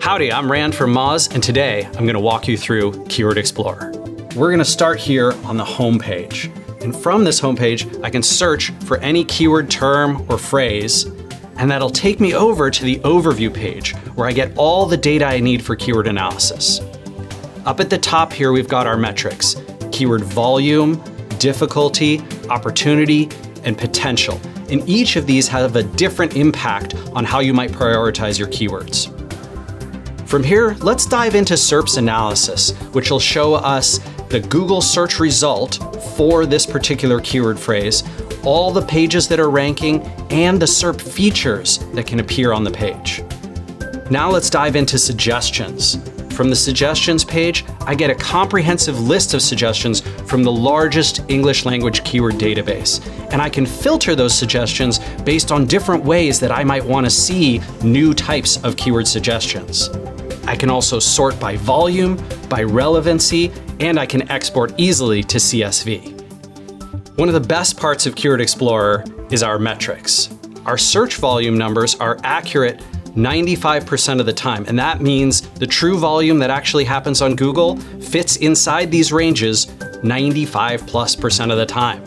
Howdy, I'm Rand from Moz, and today I'm going to walk you through Keyword Explorer. We're going to start here on the home page. And from this homepage, I can search for any keyword term or phrase, and that'll take me over to the overview page where I get all the data I need for keyword analysis. Up at the top here, we've got our metrics, keyword volume, difficulty, opportunity, and potential. And each of these have a different impact on how you might prioritize your keywords. From here, let's dive into SERP's analysis, which will show us the Google search result for this particular keyword phrase, all the pages that are ranking, and the SERP features that can appear on the page. Now let's dive into suggestions. From the suggestions page, I get a comprehensive list of suggestions from the largest English language keyword database. And I can filter those suggestions based on different ways that I might want to see new types of keyword suggestions. I can also sort by volume, by relevancy, and I can export easily to CSV. One of the best parts of Keyword Explorer is our metrics. Our search volume numbers are accurate 95% of the time, and that means the true volume that actually happens on Google fits inside these ranges 95 plus percent of the time.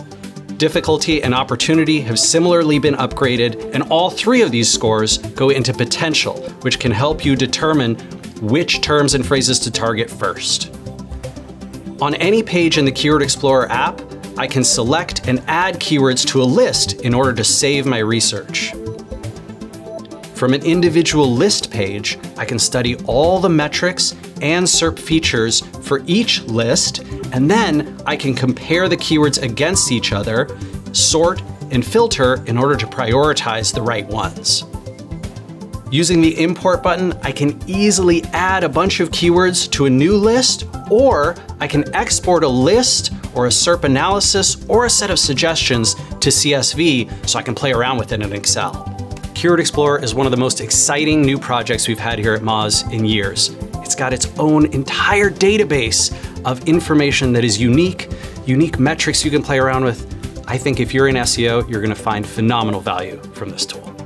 Difficulty and opportunity have similarly been upgraded, and all three of these scores go into potential, which can help you determine which terms and phrases to target first. On any page in the Keyword Explorer app, I can select and add keywords to a list in order to save my research. From an individual list page, I can study all the metrics and SERP features for each list, and then I can compare the keywords against each other, sort, and filter in order to prioritize the right ones. Using the import button, I can easily add a bunch of keywords to a new list, or I can export a list or a SERP analysis or a set of suggestions to CSV so I can play around with it in Excel. Keyword Explorer is one of the most exciting new projects we've had here at Moz in years. It's got its own entire database of information that is unique, unique metrics you can play around with. I think if you're in SEO, you're gonna find phenomenal value from this tool.